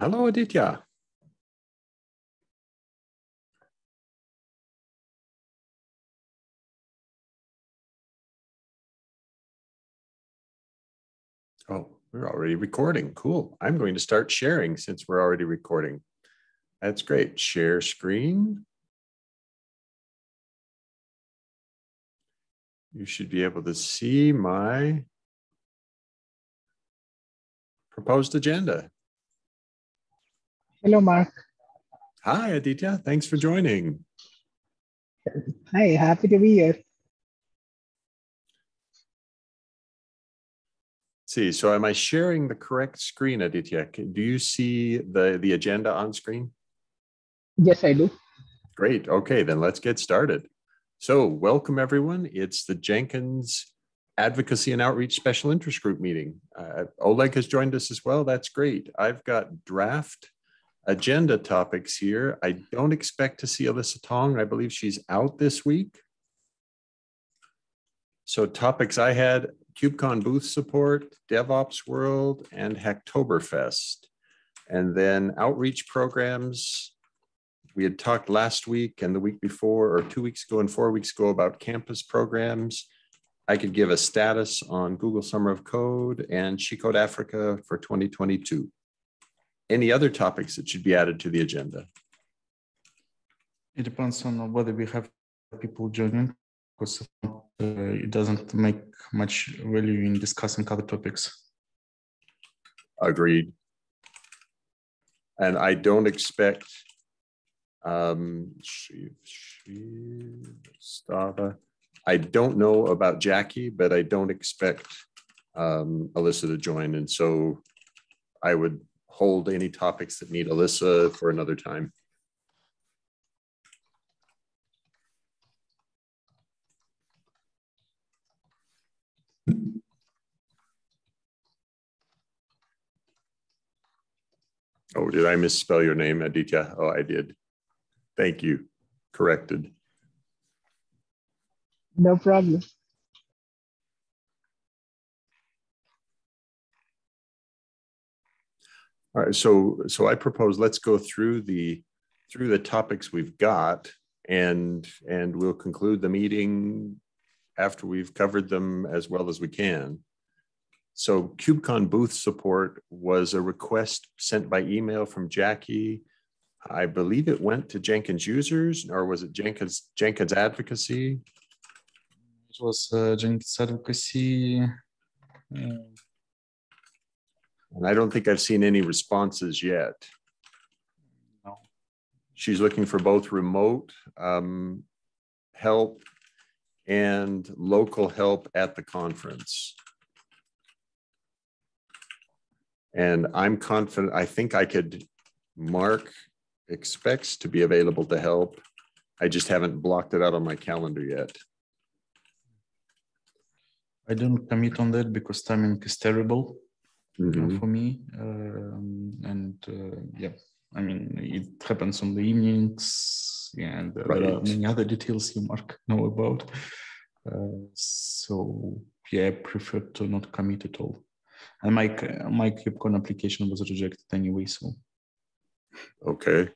Hello, Aditya. Oh, we're already recording. Cool. I'm going to start sharing since we're already recording. That's great. Share screen. You should be able to see my proposed agenda. Hello, Mark. Hi, Aditya. Thanks for joining. Hi, happy to be here. see, so am I sharing the correct screen, Aditya? Do you see the, the agenda on screen? Yes, I do. Great. Okay, then let's get started. So, welcome everyone. It's the Jenkins Advocacy and Outreach Special Interest Group meeting. Uh, Oleg has joined us as well. That's great. I've got draft agenda topics here. I don't expect to see Alyssa Tong. I believe she's out this week. So topics I had, KubeCon booth support, DevOps World, and Hacktoberfest. And then outreach programs. We had talked last week and the week before, or two weeks ago and four weeks ago about campus programs. I could give a status on Google Summer of Code and SheCode Africa for 2022 any other topics that should be added to the agenda? It depends on whether we have people joining, because uh, it doesn't make much value in discussing other topics. Agreed. And I don't expect um, Stava. I don't know about Jackie, but I don't expect um, Alyssa to join. And so I would hold any topics that need Alyssa for another time. Oh, did I misspell your name, Aditya? Oh, I did. Thank you. Corrected. No problem. All right, so so I propose let's go through the through the topics we've got and and we'll conclude the meeting after we've covered them as well as we can. So KubeCon booth support was a request sent by email from Jackie. I believe it went to Jenkins users or was it Jenkins Jenkins advocacy? It was uh, Jenkins advocacy. Uh, and I don't think I've seen any responses yet. No. She's looking for both remote um, help and local help at the conference. And I'm confident, I think I could, Mark expects to be available to help. I just haven't blocked it out on my calendar yet. I don't commit on that because timing is terrible Mhm. for me. Um, and uh, yeah, I mean, it happens on the evenings, yeah, and uh, there are many other details you, Mark, know about. Uh, so yeah, I prefer to not commit at all. And my my KubeCon application was rejected anyway, so Okay.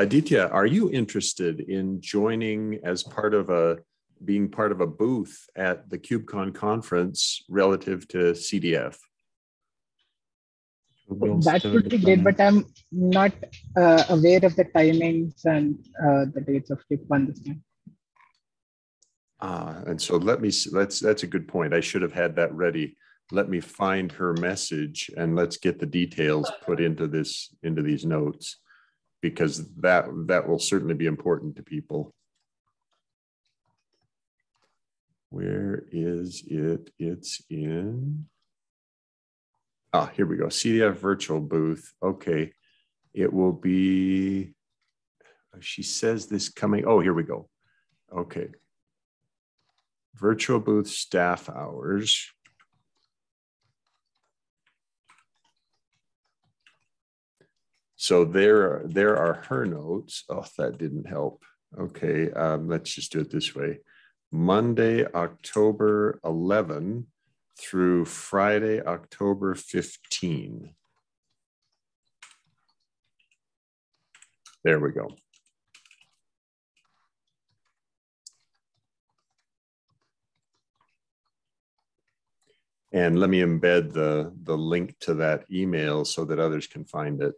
Aditya, are you interested in joining as part of a being part of a booth at the KubeCon conference relative to CDF? we'll That would be great, but I'm not uh, aware of the timings and uh, the dates of KubeCon this time. Ah, and so let me, s- let's, that's a good point. I should have had that ready. Let me find her message and let's get the details put into this, into these notes. Because that, that will certainly be important to people. Where is it? It's in. Ah, here we go. CDF virtual booth. Okay. It will be, she says this coming, oh, here we go. Okay. Virtual booth staff hours. So there, there are her notes. Oh, that didn't help. Okay, um, let's just do it this way. Monday, October 11 through Friday, October 15. There we go. And let me embed the, the link to that email so that others can find it.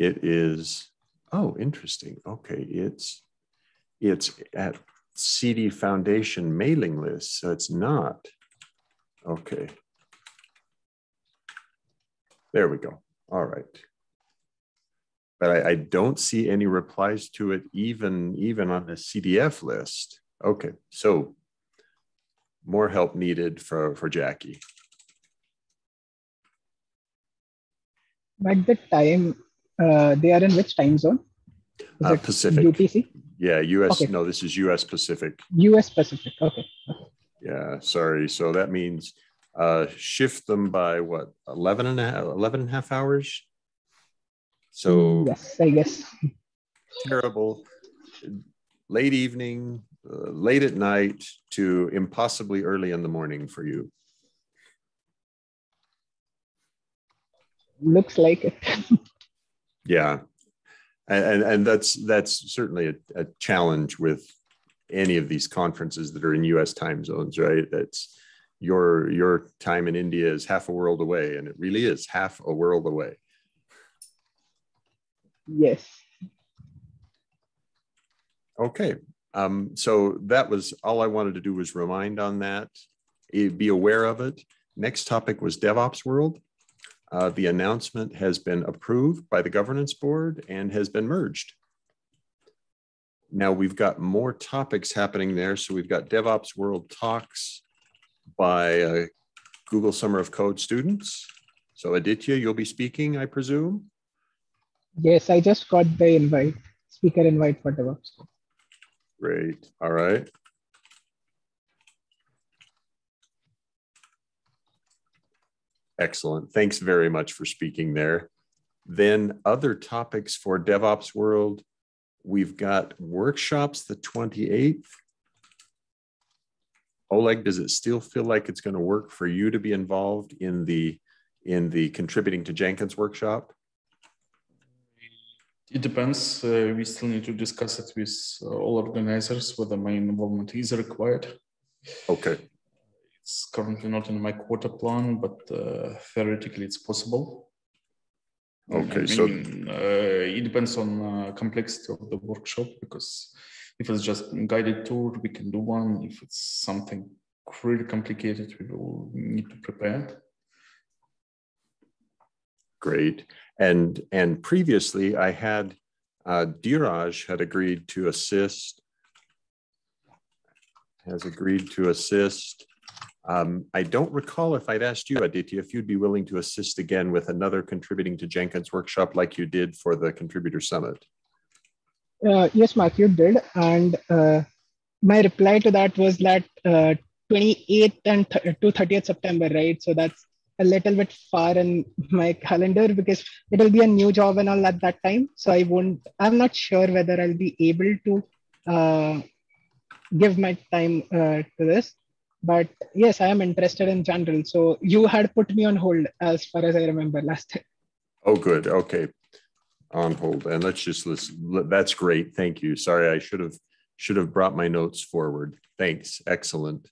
It is, oh, interesting. Okay, it's it's at CD Foundation mailing list, so it's not. Okay. There we go. All right. But I, I don't see any replies to it even, even on the CDF list. Okay, so more help needed for, for Jackie. But the time, uh, they are in which time zone? Uh, Pacific. UTC? Yeah, US, Okay. no, this is US Pacific. US Pacific. Okay. Yeah, sorry. So that means uh, shift them by what, 11 and a half, 11 and a half hours? So Yes, I guess. terrible. Late evening, uh, late at night to impossibly early in the morning for you. Looks like it. Yeah. And, and, that's, that's certainly a, a challenge with any of these conferences that are in US time zones, right? That's your, your time in India is half a world away and it really is half a world away. Yes. Okay. Um, so that was all I wanted to do was remind on that, eh, be aware of it. Next topic was DevOps World. Uh, the announcement has been approved by the governance board and has been merged. Now we've got more topics happening there. So we've got DevOps World talks by uh, Google Summer of Code students. So Aditya, you'll be speaking, I presume? Yes, I just got the invite, speaker invite for DevOps. Great. All right. Excellent. Thanks very much for speaking there. Then other topics for DevOps World. We've got workshops the 28th. Oleg, does it still feel like it's going to work for you to be involved in the in the contributing to Jenkins workshop? It depends. Uh, we still need to discuss it with uh, all organizers whether my involvement is required. Okay. It's currently not in my quarter plan, but uh, theoretically it's possible. Okay, I so- uh, it depends on uh, complexity of the workshop because if it's just a guided tour, we can do one. If it's something really complicated, we will need to prepare. Great. And and previously I had uh Dheeraj had agreed to assist has agreed to assist. Um, I don't recall if I'd asked you, Aditi, if you'd be willing to assist again with another contributing to Jenkins workshop like you did for the contributor summit. Uh, yes, Mark, you did. And uh, my reply to that was that uh, 28th and th- to 30th September, right? So that's a little bit far in my calendar because it'll be a new job and all at that time. So I won't, I'm not sure whether I'll be able to uh, give my time uh, to this. But yes, I am interested in general. So you had put me on hold as far as I remember last time. Oh, good. Okay. On hold. And let's just listen. That's great. Thank you. Sorry, I should have should have brought my notes forward. Thanks. Excellent.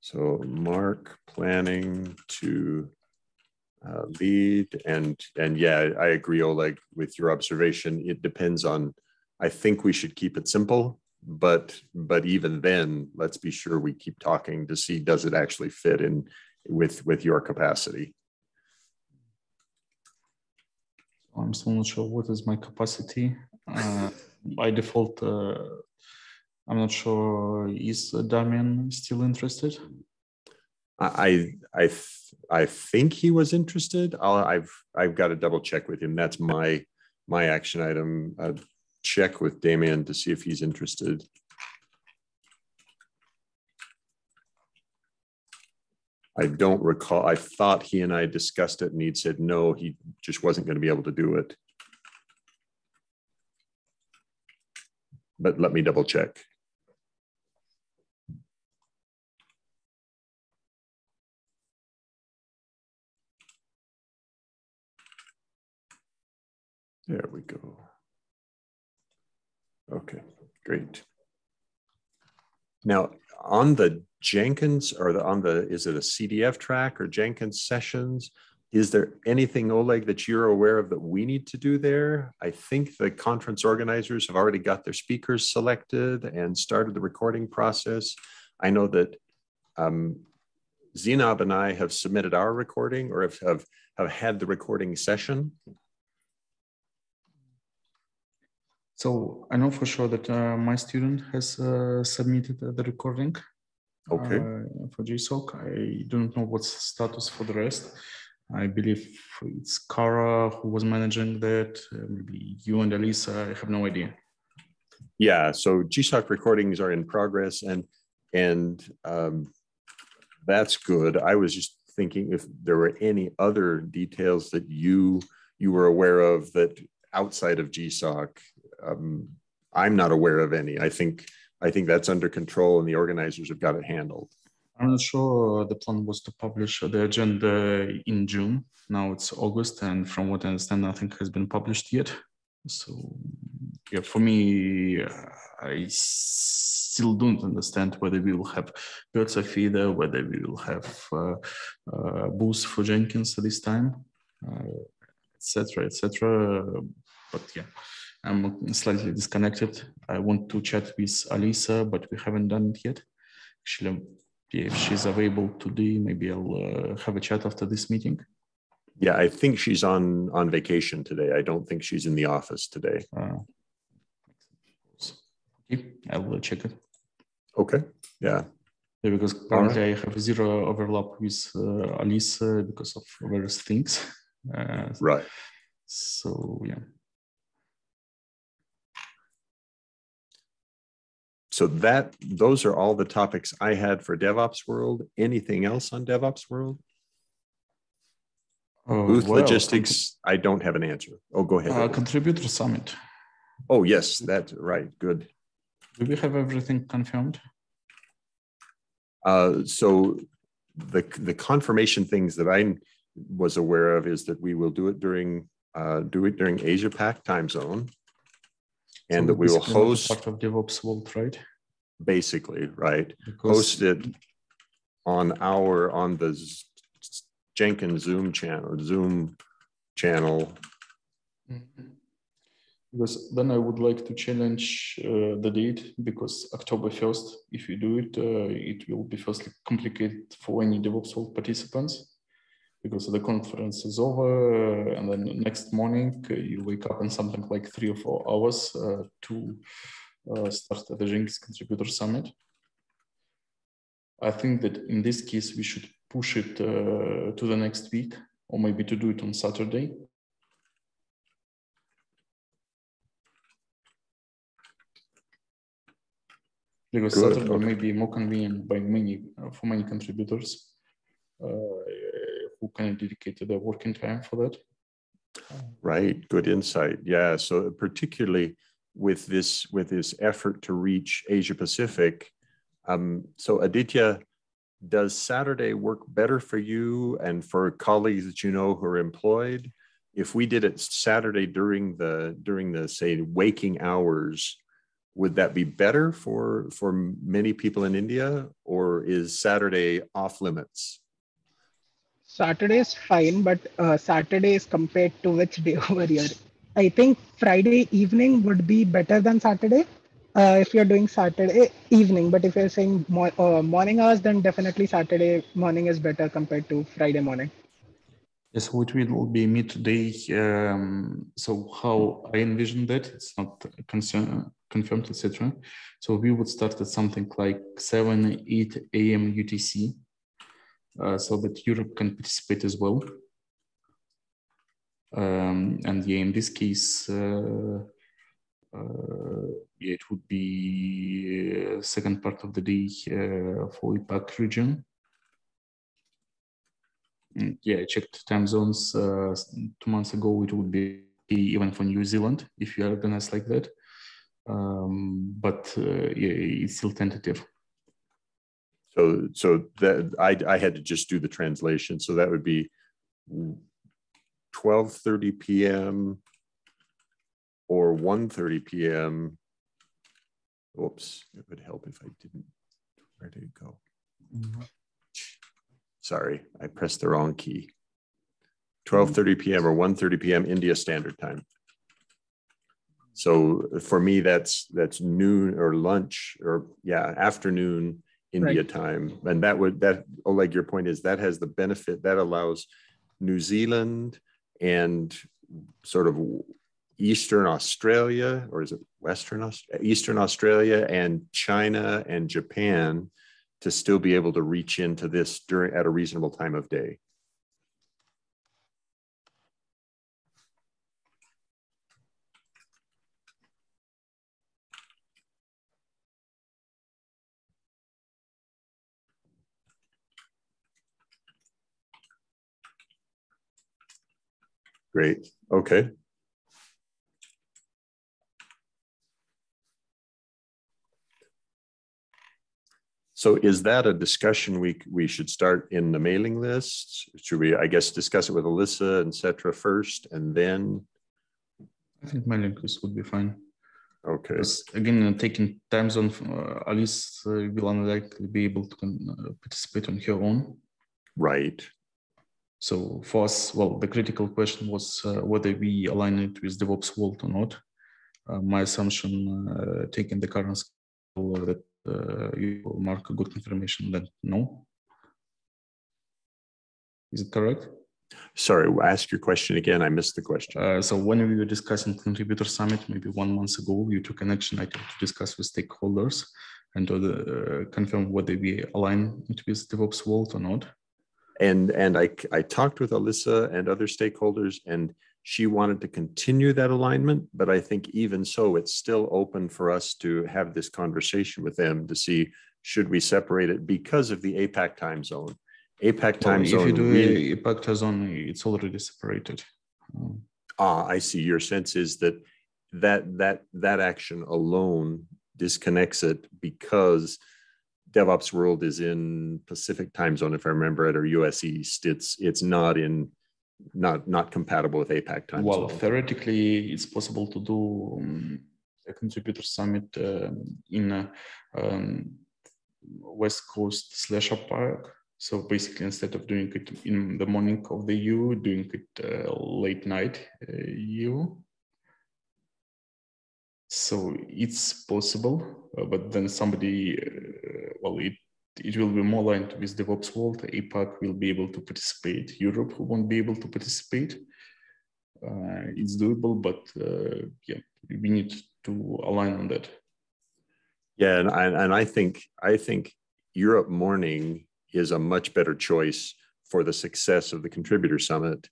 So Mark planning to uh, lead and and yeah, I agree, Oleg, with your observation. It depends on. I think we should keep it simple, but but even then, let's be sure we keep talking to see does it actually fit in with with your capacity. I'm still not sure what is my capacity. Uh, by default, uh, I'm not sure is damien still interested. I I I think he was interested. I'll, I've I've got to double check with him. That's my my action item. Uh, check with Damien to see if he's interested. I don't recall, I thought he and I discussed it and he'd said, no, he just wasn't going to be able to do it. But let me double check. There we go. Okay, great. Now, on the Jenkins or the, on the, is it a CDF track or Jenkins sessions? Is there anything, Oleg, that you're aware of that we need to do there? I think the conference organizers have already got their speakers selected and started the recording process. I know that um, Zinab and I have submitted our recording or have, have, have had the recording session. So I know for sure that uh, my student has uh, submitted the recording. Okay. Uh, for GSOC, I don't know what's status for the rest. I believe it's Kara who was managing that. Uh, maybe you and Alyssa. I have no idea. Yeah. So GSOC recordings are in progress, and and um, that's good. I was just thinking if there were any other details that you you were aware of that outside of GSOC um, I'm not aware of any. I think I think that's under control, and the organizers have got it handled. I'm not sure the plan was to publish the agenda in June. Now it's August, and from what I understand, nothing has been published yet. So, yeah, for me, I still don't understand whether we will have Birds of Feather, whether we will have uh, uh, for Jenkins this time, etc., uh, etc. Et but yeah. I'm slightly disconnected. I want to chat with Alyssa, but we haven't done it yet. Actually, if she's available today, maybe I'll uh, have a chat after this meeting. Yeah, I think she's on on vacation today. I don't think she's in the office today. Uh, okay, I'll check it. Okay. Yeah. yeah because currently right. I have zero overlap with uh, Alyssa because of various things. Uh, right. So yeah. So that those are all the topics I had for DevOps World. Anything else on DevOps World? Oh, Booth well, logistics. I don't have an answer. Oh, go ahead. Uh, contributor summit. Oh yes, that's right. Good. Do we have everything confirmed? Uh, so the the confirmation things that I was aware of is that we will do it during uh, do it during Asia Pac time zone and so that we will host part of DevOps World, right? Basically, right. Because host it on our on the Jenkins Zoom channel, Zoom channel. Mm-hmm. Because then I would like to challenge uh, the date because October 1st, if you do it, uh, it will be firstly complicated for any DevOps World participants because the conference is over uh, and then next morning uh, you wake up in something like three or four hours uh, to start the Jenkins Contributor Summit. I think that in this case, we should push it to the next week or maybe to do it on Saturday. Because Good. Saturday okay. may be more convenient by many for many contributors. Uh, who of dedicated their working time for that. Right, good insight. Yeah, so particularly with this with this effort to reach Asia Pacific. Um, so Aditya, does Saturday work better for you and for colleagues that you know who are employed? If we did it Saturday during the during the say waking hours, would that be better for for many people in India, or is Saturday off limits? Saturday is fine, but uh, Saturday is compared to which day over here? I think Friday evening would be better than Saturday uh, if you're doing Saturday evening. But if you're saying mo- uh, morning hours, then definitely Saturday morning is better compared to Friday morning. Yes, which will be midday. Um, so how I envision that it's not concern, confirmed, etc. So we would start at something like 7, 8 a.m. UTC so that Europe can participate as well. Um, and yeah, in this case, uh, uh, yeah, it would be second part of the day for APAC region. Mm, yeah, I checked time zones uh, two months ago. It would be even for New Zealand if you organize like that. Um, but uh, yeah, it's still tentative. So, so that I, I had to just do the translation. So that would be 12:30 p.m. or 1:30 p.m. Oops, it would help if I didn't. Where did it go? Mm-hmm. Sorry, I pressed the wrong key. 12:30 p.m. or 1:30 p.m. India Standard Time. So for me, that's that's noon or lunch or yeah, afternoon India right. time. And that would that Oleg, your point is that has the benefit that allows New Zealand and sort of Eastern Australia, or is it Western Australia, Eastern Australia and China and Japan to still be able to reach into this during at a reasonable time of day. Great. Okay. So is that a discussion we we should start in the mailing list? Should we, I guess, discuss it with Alyssa and Cetra first, and then? I think mailing list would be fine. Okay. Because again, taking time zone, uh, Alice uh, will unlikely be able to uh, participate on her own. Right. So for us, well, the critical question was uh, whether we align it with DevOps World or not. Uh, my assumption, uh, taking the current schedule, that uh, you mark a good confirmation that no. Is it correct? Sorry, ask your question again. I missed the question. Uh, so when we were discussing contributor summit, maybe one month ago, you took an action item to discuss with stakeholders and to uh, confirm whether we align it with DevOps World or not and and I I talked with Alyssa and other stakeholders, and she wanted to continue that alignment. But I think even so, it's still open for us to have this conversation with them to see should we separate it because of the APAC time zone. APAC time well, zone. If you do really, APAC time zone, it's already separated. Ah, I see. Your sense is that that that that action alone disconnects it because DevOps World is in Pacific time zone, if I remember it, or US East. It's it's not in not not compatible with APAC time well, zone. theoretically, it's possible to do um, a contributor summit uh, in a, um, West Coast slash APAC. So basically, instead of doing it in the morning of the EU, doing it uh, late night uh, EU. So it's possible, uh, but then somebody, uh, it it will be more aligned with DevOps world. APAC will be able to participate. Europe won't be able to participate. Uh, it's doable, but uh, yeah, we need to align on that. Yeah, and I, and I think I think Europe morning is a much better choice for the success of the contributor summit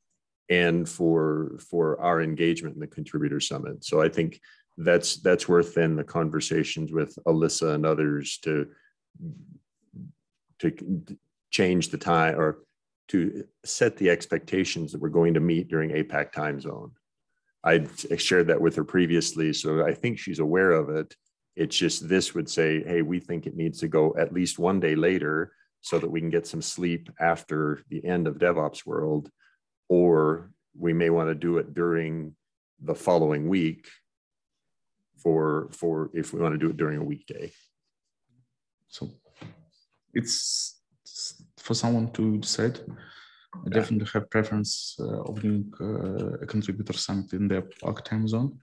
and for for our engagement in the contributor summit. So I think that's that's worth then the conversations with Alyssa and others to to change the time or to set the expectations that we're going to meet during APAC time zone. I shared that with her previously, so I think she's aware of it. It's just this would say, hey, we think it needs to go at least one day later so that we can get some sleep after the end of DevOps world, or we may want to do it during the following week for for if we want to do it during a weekday. So it's for someone to decide. I yeah. definitely have preference uh, of doing uh, a contributor summit in the APAC time zone.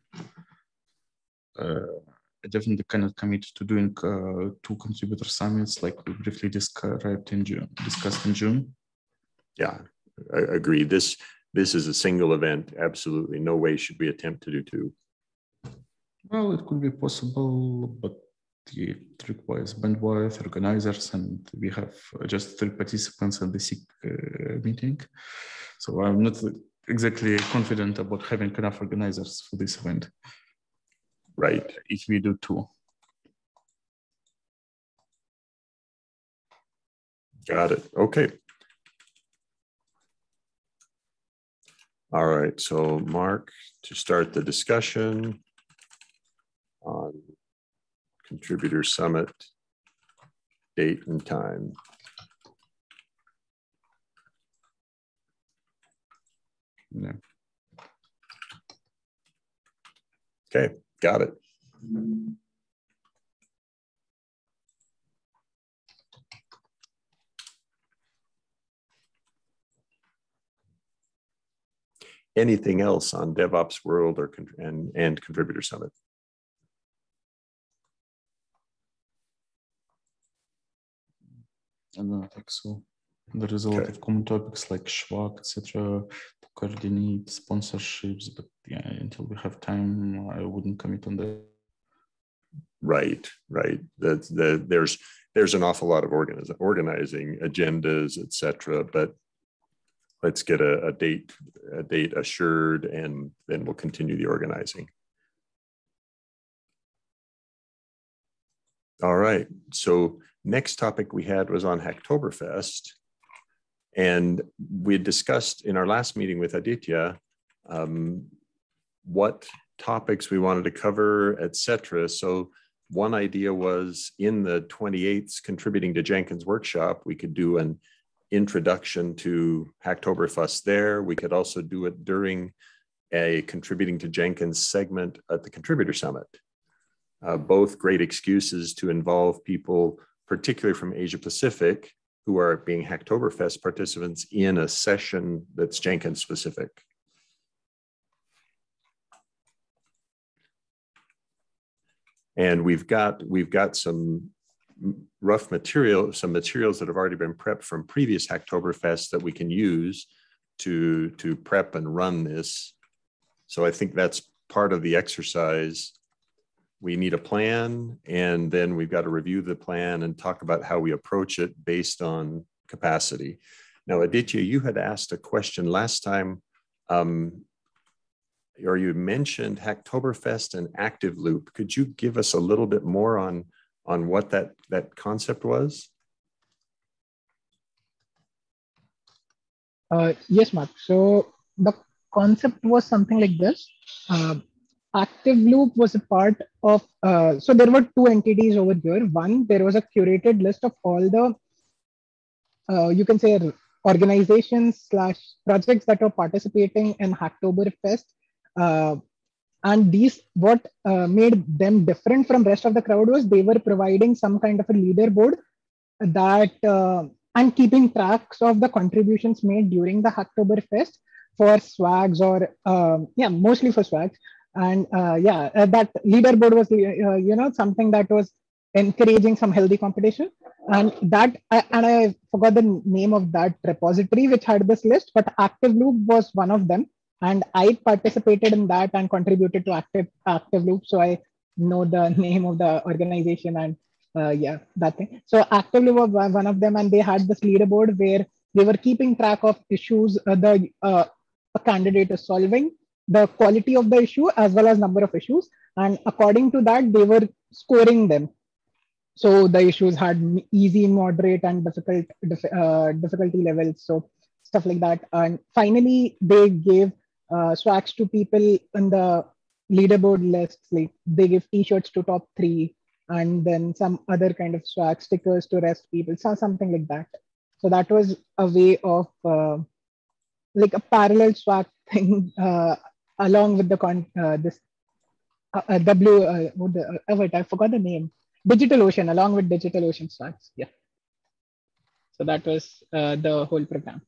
Uh, I definitely cannot commit to doing uh, two contributor summits like we briefly described in June, discussed in June. Yeah, I agree. This this is a single event. Absolutely, no way should we attempt to do two. Well, it could be possible, but it requires bandwidth, organizers, and we have just three participants at the SIG uh, meeting. So I'm not exactly confident about having enough organizers for this event. Right. If we do two. Got it. Okay. All right, so Mark, to start the discussion on contributor summit, date and time. Yeah. Okay, got it. Anything else on DevOps World or and, and Contributor Summit? I don't think so. There is a lot Okay. of common topics like Schwag, etc. to coordinate sponsorships, but yeah, until we have time, I wouldn't commit on that. Right, right. That's the there's there's an awful lot of organizing organizing agendas, etc. but let's get a, a date, a date assured, and then we'll continue the organizing. All right. So next topic we had was on Hacktoberfest. And we had discussed in our last meeting with Aditya um, what topics we wanted to cover, et cetera. So one idea was in the 28th, contributing to Jenkins workshop, we could do an introduction to Hacktoberfest there. We could also do it during a contributing to Jenkins segment at the Contributor Summit. Uh, both great excuses to involve people, particularly from Asia Pacific, who are being Hacktoberfest participants in a session that's Jenkins specific. And we've got we've got some rough material, some materials that have already been prepped from previous Hacktoberfest that we can use to to prep and run this. So I think that's part of the exercise. We need a plan, and then we've got to review the plan and talk about how we approach it based on capacity. Now, Aditya, you had asked a question last time, um, or you mentioned Hacktoberfest and Activeloop. Could you give us a little bit more on on what that that concept was? Uh, yes, Mark. So the concept was something like this. Uh, Activeloop was a part of, uh, so there were two entities over here. One, there was a curated list of all the, uh, you can say, organizations slash projects that were participating in Hacktoberfest. Uh, and these, what uh, made them different from rest of the crowd was they were providing some kind of a leaderboard that uh, and keeping tracks of the contributions made during the Hacktoberfest for swags or um, yeah, mostly for swags. And uh, yeah, uh, that leaderboard was uh, you know something that was encouraging some healthy competition. And that I, and I forgot the name of that repository which had this list, but Activeloop was one of them. And I participated in that and contributed to Active Activeloop, so I know the name of the organization and uh, yeah, that thing. So Activeloop was one of them, and they had this leaderboard where they were keeping track of issues uh, the uh, a candidate is solving, the quality of the issue as well as number of issues, and according to that, they were scoring them. So the issues had easy, moderate, and difficult uh, difficulty levels. So stuff like that. And finally, they gave uh, swags to people in the leaderboard lists. Like they give T-shirts to top three and then some other kind of swag stickers to rest people, so something like that. So that was a way of uh, like a parallel swag thing uh, along with the con uh, this uh, uh W uh, the, uh, wait I forgot the name DigitalOcean along with DigitalOcean swags yeah. So that was the whole program.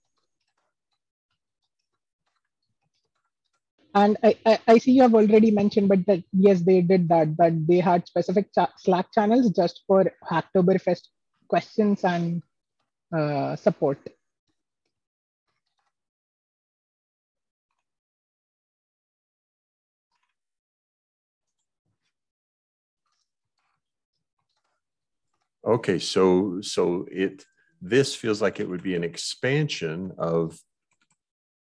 and I, I, I, see you have already mentioned, but that yes, they did that. That they had specific cha Slack channels just for Hacktoberfest questions and uh, support. Okay, so so it this feels like it would be an expansion of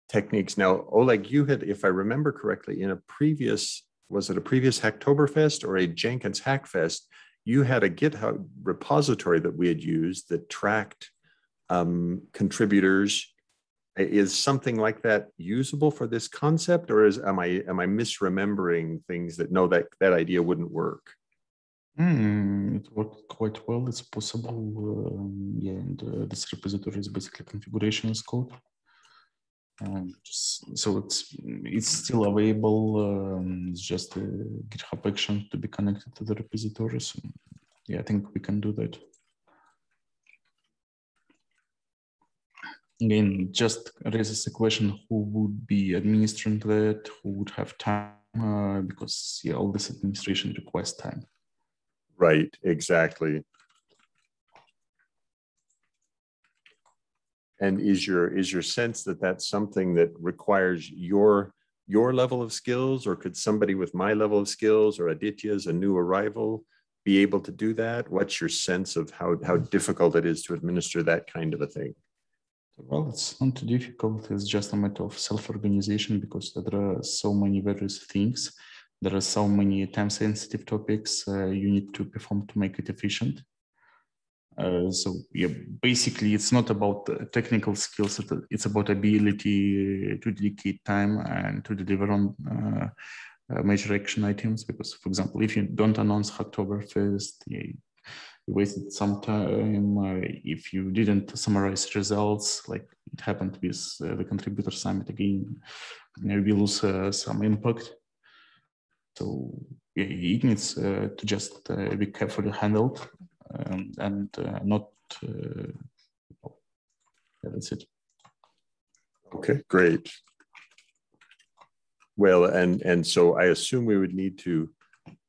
techniques. Now, Oleg, you had, if I remember correctly, in a previous, was it a previous Hacktoberfest or a Jenkins Hackfest, you had a GitHub repository that we had used that tracked um, contributors Is something like that usable for this concept, or is am I am I misremembering things that no that that idea wouldn't work? Mm, it worked quite well. It's possible. Um, yeah, and uh, this repository is basically configuration as code. Um, just, so it's it's still available. Um, it's just a GitHub action to be connected to the repository. So yeah, I think we can do that. Again, just raises the question: Who would be administering that? Who would have time? Uh, because yeah, all this administration requires time. Right, exactly. And is your is your sense that that's something that requires your your level of skills, or could somebody with my level of skills or Aditya's a new arrival be able to do that? What's your sense of how how difficult it is to administer that kind of a thing? Well, it's not difficult. It's just a matter of self-organization because there are so many various things there are so many time sensitive topics uh, you need to perform to make it efficient. Uh, so yeah, basically it's not about technical skills, it's about ability to dedicate time and to deliver on uh, uh, major action items. Because for example, if you don't announce Hacktoberfest, yeah, you wasted some time. Uh, if you didn't summarize results, like it happened with uh, the contributor summit again, you will lose some impact. So it needs uh, to just uh, be carefully handled um, and uh, not. yeah, that's it. Okay, great. Well, and and so I assume we would need to,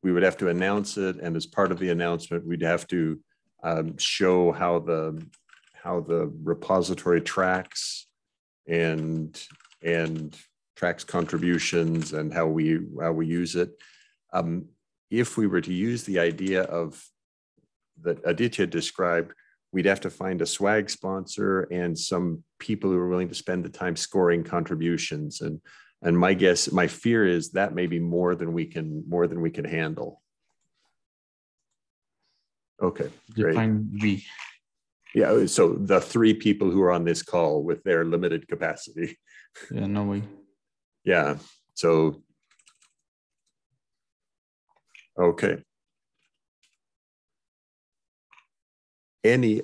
we would have to announce it, and as part of the announcement, we'd have to um, show how the how the repository tracks and and tracks contributions and how we how we use it. Um, if we were to use the idea of that Aditya described, we'd have to find a swag sponsor and some people who are willing to spend the time scoring contributions. And and my guess, my fear is that may be more than we can more than we can handle. Okay, great. Define V. Yeah, so the three people who are on this call with their limited capacity. Yeah, no way. Yeah. So, okay. Any,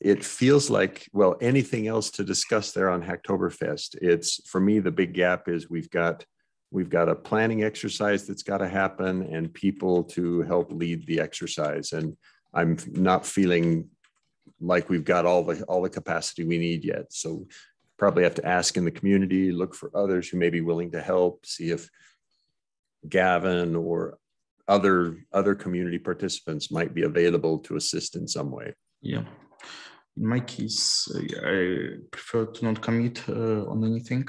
it feels like, well, anything else to discuss there on Hacktoberfest? It's for me, the big gap is we've got we've got a planning exercise that's got to happen and people to help lead the exercise and i'm not feeling like we've got all the all the capacity we need yet so probably have to ask in the community, look for others who may be willing to help, see if Gavin or other other community participants might be available to assist in some way. Yeah. In my case, I prefer to not commit uh, on anything.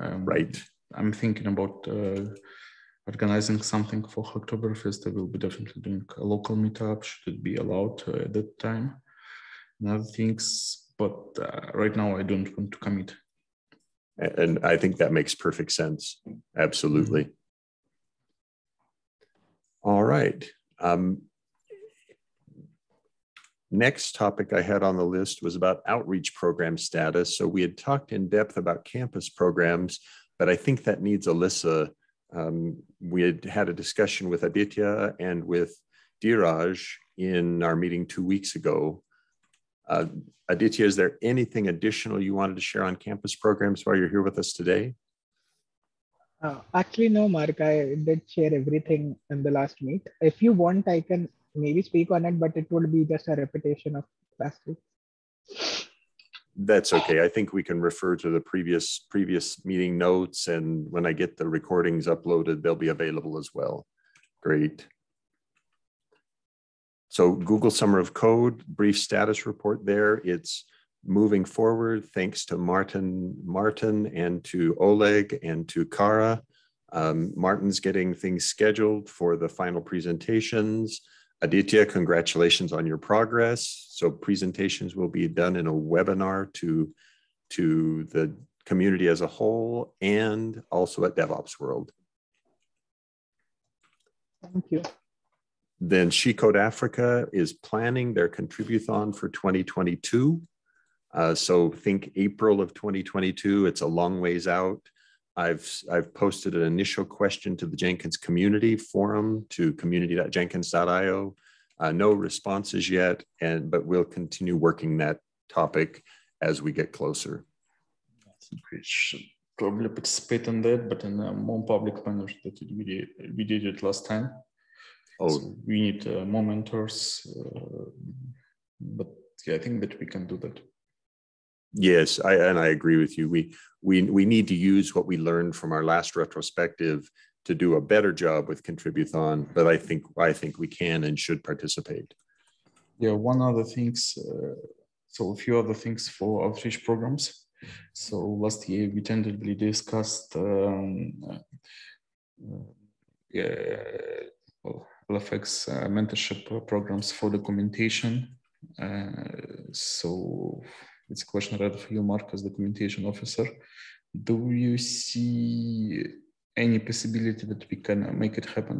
Um, right. I'm thinking about uh, organizing something for Hacktoberfest. I will be definitely doing a local meetup, should it be allowed uh, at that time. And other things but uh, right now I don't want to commit. And I think that makes perfect sense. Absolutely. Mm-hmm. All right. Um, next topic I had on the list was about outreach program status. So we had talked in depth about campus programs, but I think that needs Alyssa. Um, we had had a discussion with Aditya and with Dheeraj in our meeting two weeks ago uh, Aditya, is there anything additional you wanted to share on campus programs while you're here with us today? Uh, actually, no, Mark. I did share everything in the last meet. If you want, I can maybe speak on it, but it would be just a repetition of last week. That's okay. I think we can refer to the previous previous meeting notes, and when I get the recordings uploaded, they'll be available as well. Great. So Google Summer of Code, brief status report there. It's moving forward thanks to Martin, Martin and to Oleg and to Kara. Um, Martin's getting things scheduled for the final presentations. Aditya, congratulations on your progress. So presentations will be done in a webinar to, to the community as a whole and also at DevOps World. Thank you. Then She Code Africa is planning their contributhon for 2022. Uh, so think April of 2022. It's a long ways out. I've I've posted an initial question to the Jenkins community forum to community.jenkins.io. Uh, no responses yet, and but we'll continue working that topic as we get closer. We should probably participate in that, but in a more public manner that we did, we did it last time. Oh, so we need uh, more mentors, uh, but yeah, I think that we can do that. Yes, I, and I agree with you. We we we need to use what we learned from our last retrospective to do a better job with Contributhon. But I think I think we can and should participate. Yeah, one other things. Uh, so a few other things for outreach programs. So last year we tentatively discussed um, uh, yeah, well, LFX uh, mentorship programs for documentation. Uh, so it's a question rather for you, Mark, as the documentation officer. Do you see any possibility that we can make it happen?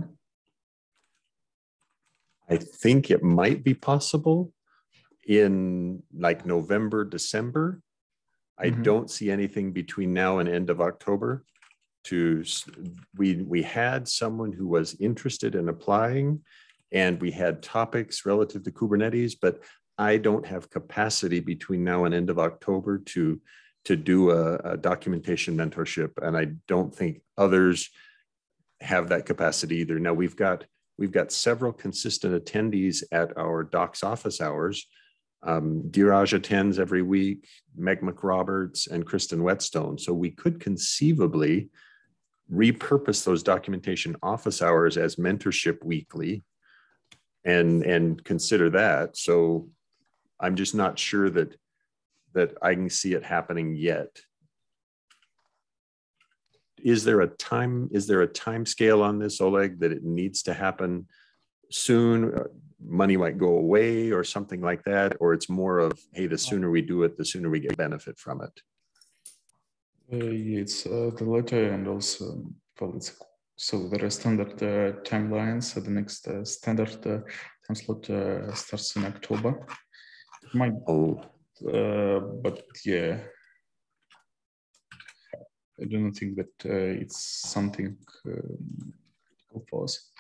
I think it might be possible in like November, December. I mm-hmm. don't see anything between now and end of October. To we we had someone who was interested in applying, and we had topics relative to Kubernetes, but I don't have capacity between now and end of October to to do a, a, documentation mentorship, and I don't think others have that capacity either. Now we've got we've got several consistent attendees at our docs office hours. Um, Dheeraj attends every week, Meg McRoberts, and Kristen Whetstone. So we could conceivably repurpose those documentation office hours as mentorship weekly and and consider that. So I'm just not sure that that I can see it happening yet. Is there a time? Is there a time scale on this, Oleg, that it needs to happen soon? Money might go away or something like that, or it's more of, hey, the sooner we do it, the sooner we get benefit from it. Uh, it's uh, the latter, and also, well, it's so there are standard uh, timelines. So the next uh, standard uh, time slot uh, starts in October might, oh. uh, but yeah, I don't think that uh, it's something uh, for us.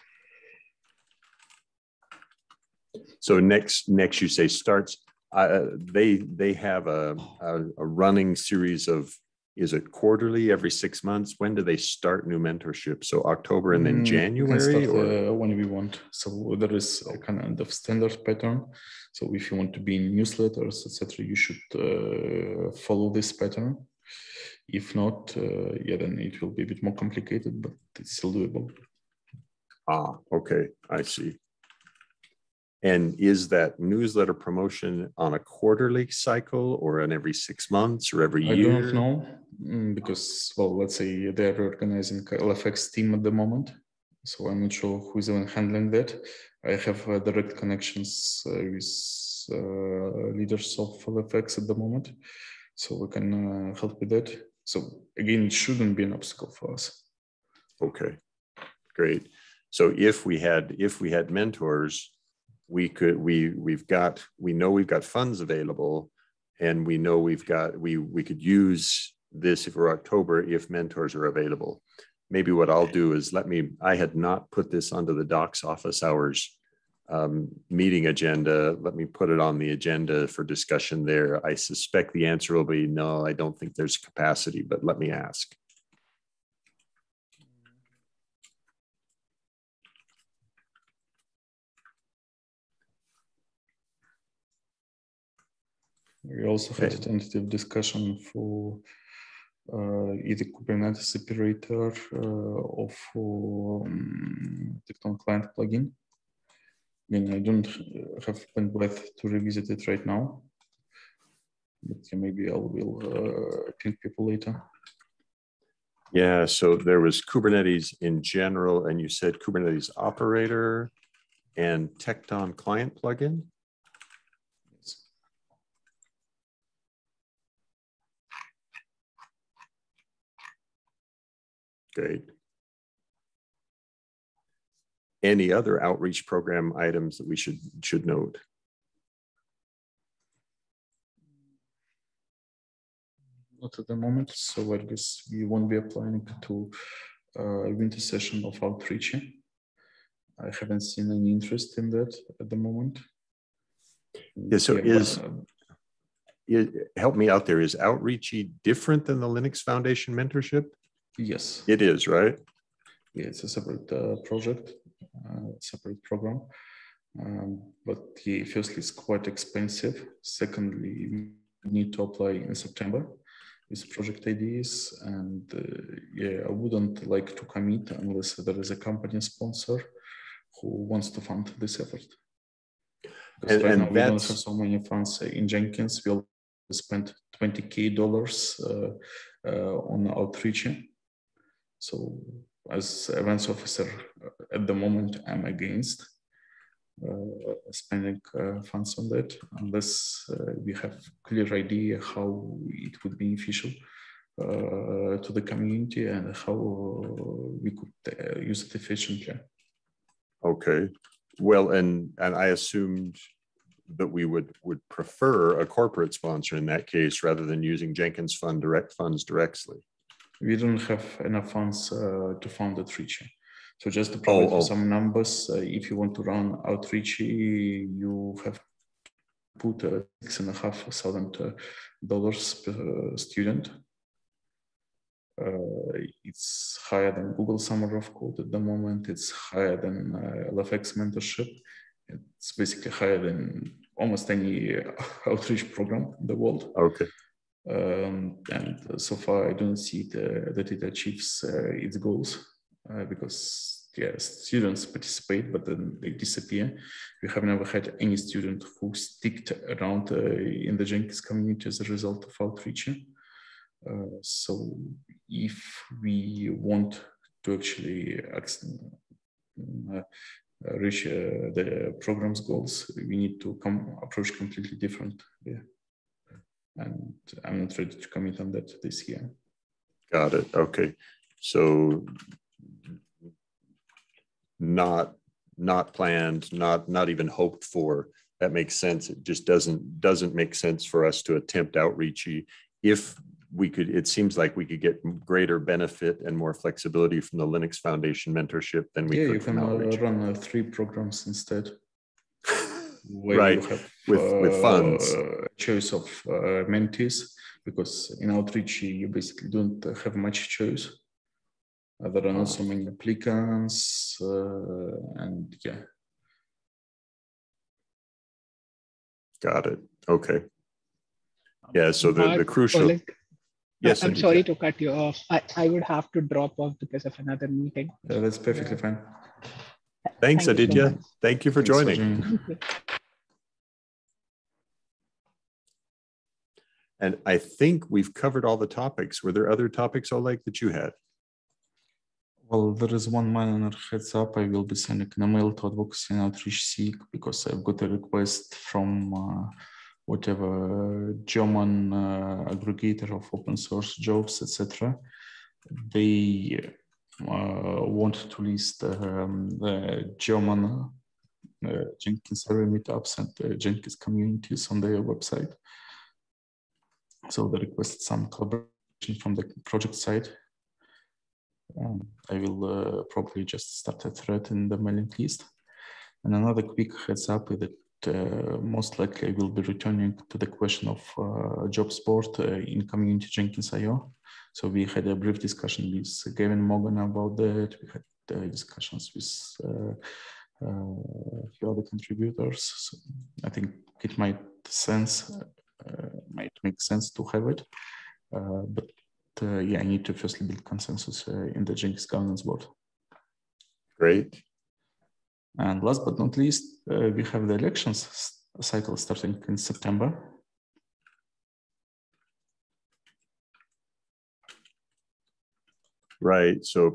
So next, next you say starts. Uh, they they have a, a, a running series of is it quarterly every six months? When do they start new mentorship? So october and then mm, january or? uh, when we want. So there is a kind of standard pattern. So if you want to be in newsletters etc you should uh, follow this pattern. If not uh, yeah then it will be a bit more complicated but it's still doable. Ah okay. I see. And is that newsletter promotion on a quarterly cycle or on every six months or every year? I don't know because, well, let's say they're organizing LFX team at the moment. So I'm not sure who's even handling that. I have uh, direct connections uh, with uh, leaders of LFX at the moment. So we can uh, help with that. So again, it shouldn't be an obstacle for us. Okay, great. So if we had if we had mentors we could we we've got we know we've got funds available and we know we've got we we could use this for october if mentors are available. Maybe what i'll do is let me i had not put this onto the docs office hours um, meeting agenda. Let me put it on the agenda for discussion there. I suspect the answer will be no i don't think there's capacity but let me ask. We also had a tentative discussion for uh, either Kubernetes operator uh, for um, Tekton client plugin. I mean, I don't have bandwidth to revisit it right now, but maybe I will uh, people later. Yeah, so there was Kubernetes in general, and you said Kubernetes operator and Tekton client plugin. Great. Any other outreach program items that we should should note? not at the moment. So I guess we won't be applying to uh, winter session of outreach. I haven't seen any interest in that at the moment. Yeah, so Yeah, is, but, uh, it- help me out there. Is Outreachy different than the Linux Foundation mentorship? Yes, It is, right? yeah, it's a separate uh, project, uh, separate program. Um, but yeah, firstly, it's quite expensive. Secondly, we need to apply in September with project IDs, and uh, yeah, I wouldn't like to commit unless there is a company sponsor who wants to fund this effort. Because And- right and now we don't have so many funds in Jenkins. We'll spend 20k dollars uh, uh, on outreach. So as events officer uh, at the moment, I'm against uh, spending uh, funds on that unless uh, we have clear idea how it would be beneficial uh, to the community and how we could uh, use it efficiently. Okay, well, and, and I assumed that we would, would prefer a corporate sponsor in that case rather than using Jenkins Fund direct funds directly. We don't have enough funds uh, to fund the outreach. So just to provide Oh, oh. some numbers, uh, if you want to run outreach, you have put uh, six and a half thousand uh, dollars per student. Uh, it's higher than Google Summer of Code at the moment. It's higher than uh, LFX mentorship. It's basically higher than almost any outreach program in the world. Okay, Um, and so far, I don't see uh, that it achieves uh, its goals uh, because yes, students participate, but then they disappear. We have never had any student who sticked around uh, in the Jenkins community as a result of outreach. Uh, so, if we want to actually uh, reach the program's goals, we need to come approach completely different. Yeah and I'm not ready to commit on that this year. got it. Okay, so not, not planned, not, not even hoped for. That makes sense. It just doesn't, doesn't make sense for us to attempt outreachy. If we could, it seems like we could get greater benefit and more flexibility from the Linux Foundation mentorship than we yeah, you could can from uh, outreach. run uh, three programs instead. Where Right, you have, with- with funds. uh, choice of uh, mentees because in outreach you basically don't uh, have much choice. Uh, there are not so many applicants, uh, and yeah, Got it. Okay. Yeah, so the, the crucial, Oleg, uh, yes. I'm Aditya. sorry to cut you off. I, I would have to drop off because of another meeting. uh, that's perfectly fine. Thanks, Thank you so Aditya. Thank you for Thanks joining. Thank you. And I think we've covered all the topics. Were there other topics, Oleg, that you had? Well, there is one minor heads up. I will be sending an email to Advocacy and Outreach SIG because I've got a request from uh, whatever German uh, aggregator of open source jobs, etc. They uh, want to list um, the German uh, Jenkins area meetups and Jenkins communities on their website. So they requested some collaboration from the project side. Um, I will uh, probably just start a thread in the mailing list. And another quick heads up is that uh, most likely I will be returning to the question of uh, job support uh, in community Jenkins IO. So we had a brief discussion with Gavin Mogan about that. We had uh, discussions with uh, a few other contributors. So I think it might sense might make sense to have it, uh, but uh, yeah, I need to firstly build consensus uh, in the Jenkins governance board. Great. And last but not least, uh, we have the elections cycle starting in September. Right. So,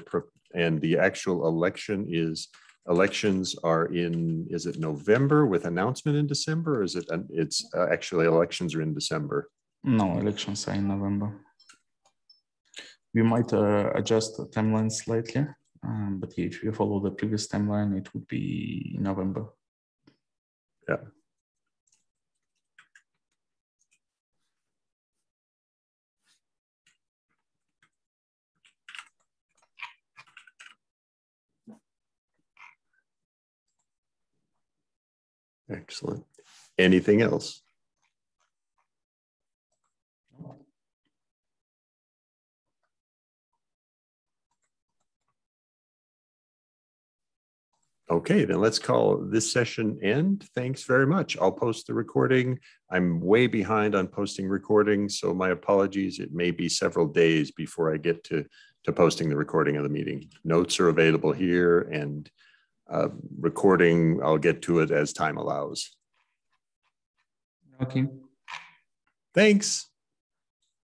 and the actual election is, elections are in, is it November with announcement in December? Or is it, it's uh, actually elections are in December? No, elections are in November. We might uh, adjust the timeline slightly, um, but if you follow the previous timeline, it would be in November. Excellent. Anything else? Okay, then let's call this session end. Thanks very much. I'll post the recording. I'm way behind on posting recordings, so my apologies. It may be several days before I get to, to posting the recording of the meeting. Notes are available here and uh, recording, I'll get to it as time allows. Okay. Thanks.